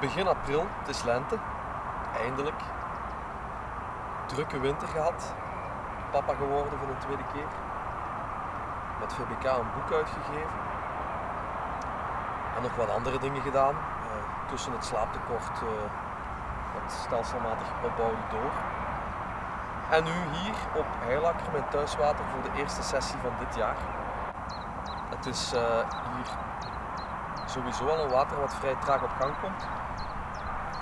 begin april, het is lente, eindelijk. Drukke winter gehad, papa geworden voor de tweede keer. Met VBK een boek uitgegeven. En nog wat andere dingen gedaan. Uh, tussen het slaaptekort uh, wat stelselmatig opbouwde door. En nu hier op Heilakker, mijn thuiswater, voor de eerste sessie van dit jaar. Het is uh, hier sowieso al een water wat vrij traag op gang komt.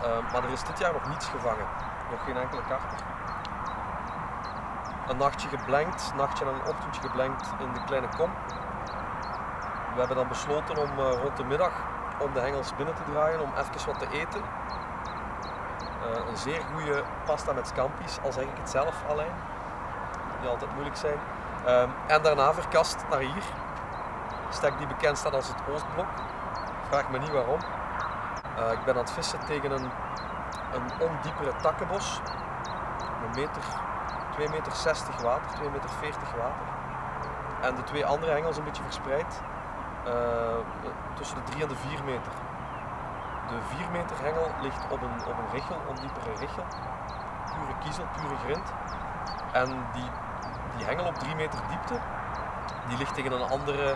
Uh, maar er is dit jaar nog niets gevangen. Nog geen enkele karper. Een nachtje geblankt, nachtje en een ochtendje geblankt in de kleine kom. We hebben dan besloten om uh, rond de middag om de hengels binnen te draaien, om even wat te eten. Uh, een zeer goede pasta met scampi's, al zeg ik het zelf alleen. Die altijd moeilijk zijn. Uh, en daarna verkast naar hier. Stek die bekend staat als het Oostblok. Vraag me niet waarom. Uh, ik ben aan het vissen tegen een, een ondiepere takkenbos. Een meter, 2 meter 60 water, 2 meter 40 water. En de twee andere hengels een beetje verspreid uh, tussen de 3 en de 4 meter. De 4 meter hengel ligt op een, op een richel, ondiepere richel. Pure kiezel, pure grind. En die, die hengel op 3 meter diepte, die ligt tegen een andere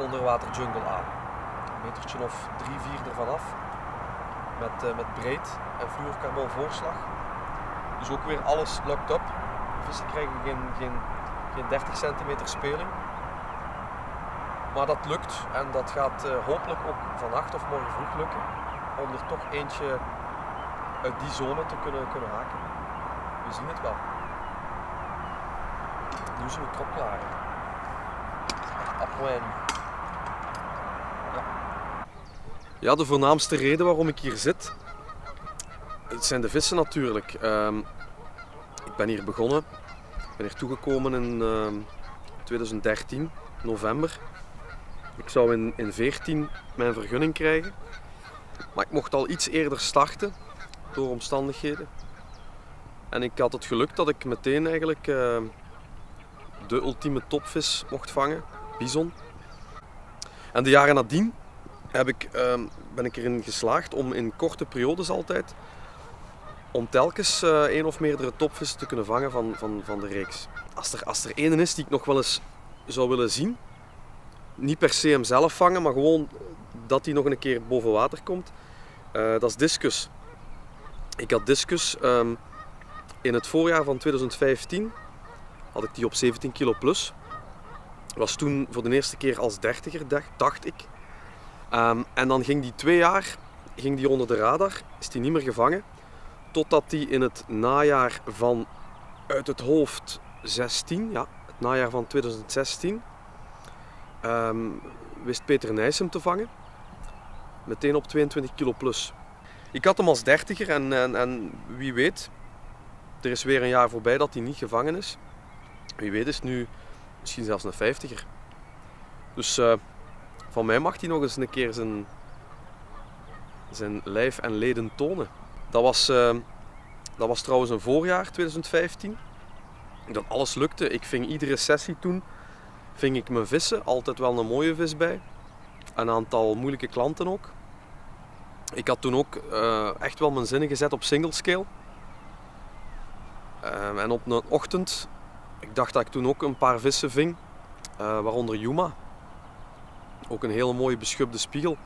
onderwater jungle aan. Een metertje of 3, 4 ervan af. Met, uh, met breed en fluorocarbon voorslag. Dus ook weer alles locked up. Vissen krijgen geen, geen, geen 30 centimeter speling. Maar dat lukt en dat gaat uh, hopelijk ook vannacht of morgen vroeg lukken. Om er toch eentje uit die zone te kunnen, kunnen haken. We zien het wel. Nu zijn we krop klaar. Appoen. Ja. Ja, de voornaamste reden waarom ik hier zit, het zijn de vissen natuurlijk. Um, ik ben hier begonnen, ik ben hier toegekomen in uh, 2013, november. Ik zou in, in 14 mijn vergunning krijgen. Maar ik mocht al iets eerder starten door omstandigheden. En ik had het geluk dat ik meteen eigenlijk uh, de ultieme topvis mocht vangen, bison. En de jaren nadien heb ik, uh, ben ik erin geslaagd om in korte periodes altijd om telkens uh, één of meerdere topvissen te kunnen vangen van, van, van de reeks. Als er, als er is die ik nog wel eens zou willen zien, niet per se hem zelf vangen, maar gewoon dat hij nog een keer boven water komt. Uh, dat is discus. Ik had discus um, in het voorjaar van 2015. Had ik die op 17 kilo plus. Was toen voor de eerste keer als dertiger, dacht ik. Um, en dan ging die twee jaar ging die onder de radar, is die niet meer gevangen. Totdat die in het najaar van uit het hoofd 16, ja, het najaar van 2016, um, wist Peter Nijs hem te vangen. Meteen op 22 kilo plus. Ik had hem als dertiger en, en, en wie weet, er is weer een jaar voorbij dat hij niet gevangen is. Wie weet is nu misschien zelfs een vijftiger. Dus uh, van mij mag hij nog eens een keer zijn, zijn lijf en leden tonen. Dat was, uh, dat was trouwens een voorjaar 2015. Dat alles lukte. Ik ving iedere sessie toen ving ik mijn vissen. Altijd wel een mooie vis bij. Een aantal moeilijke klanten ook. Ik had toen ook uh, echt wel mijn zinnen gezet op single scale. Uh, en op een ochtend, ik dacht dat ik toen ook een paar vissen ving, uh, waaronder Yuma. Ook een hele mooie beschubde spiegel.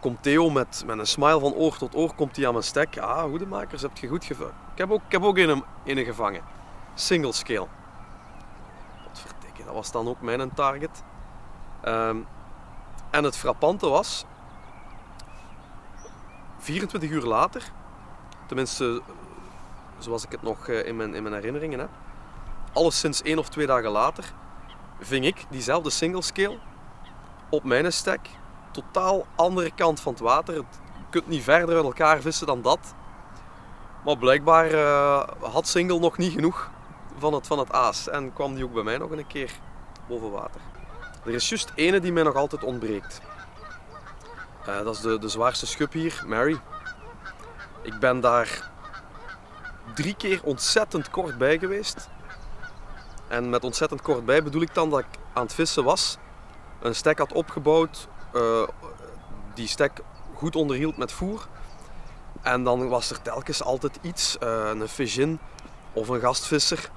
komt Theo met, met een smile van oor tot oor, komt hij aan mijn stek. Ah, hoedemakers, heb je goed gevangen. Ik heb ook, ik heb ook in, een gevangen. Single scale dat was dan ook mijn target. Um, en het frappante was, 24 uur later, tenminste zoals ik het nog eh, in mijn, in mijn herinneringen heb, alles sinds één of twee dagen later, ving ik diezelfde single scale op mijn stek. Totaal andere kant van het water. Je kunt niet verder uit elkaar vissen dan dat. Maar blijkbaar uh, had single nog niet genoeg van het, van het aas. En kwam die ook bij mij nog een keer boven water. Er is juist ene die mij nog altijd ontbreekt. Uh, dat is de, de zwaarste schub hier, Mary. Ik ben daar drie keer ontzettend kort bij geweest. En met ontzettend kort bij bedoel ik dan dat ik aan het vissen was. Een stek had opgebouwd. Uh, die stek goed onderhield met voer. En dan was er telkens altijd iets, uh, een fijin of een gastvisser.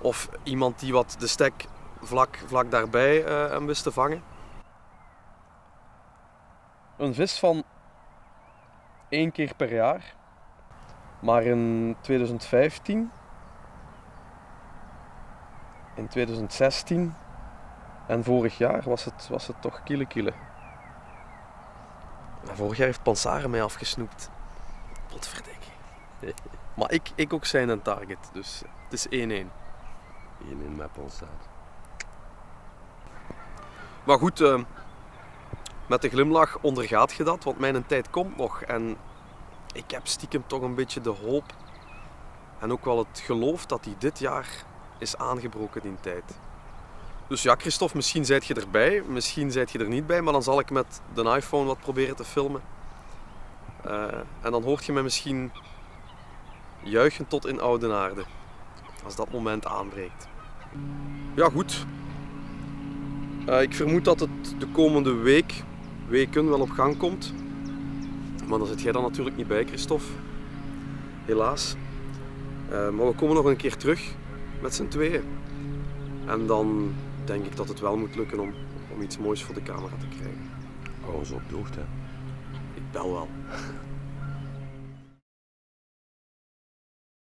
Of iemand die wat de stek vlak, vlak daarbij uh, wist te vangen. Een vis van één keer per jaar. Maar in 2015, in 2016 en vorig jaar was het, was het toch kille kille. vorig jaar heeft Pansare mij afgesnoept. Wat verdikkie. Maar ik, ik ook zijn een target, dus het is 1-1. 1-1 met Pansare. Maar goed, uh, met de glimlach ondergaat je dat, want mijn tijd komt nog. En ik heb stiekem toch een beetje de hoop en ook wel het geloof dat hij dit jaar is aangebroken in tijd. Dus ja, Christophe, misschien zijt je erbij, misschien zijt je er niet bij, maar dan zal ik met de iPhone wat proberen te filmen. Uh, en dan hoort je mij misschien juichen tot in oude aarde, als dat moment aanbreekt. Ja, goed. Uh, ik vermoed dat het de komende week, weken wel op gang komt. Maar dan zit jij dan natuurlijk niet bij, Christophe. Helaas. Uh, maar we komen nog een keer terug met z'n tweeën. En dan denk ik dat het wel moet lukken om, om iets moois voor de camera te krijgen. Hou ons op de hoogte. Ik bel wel.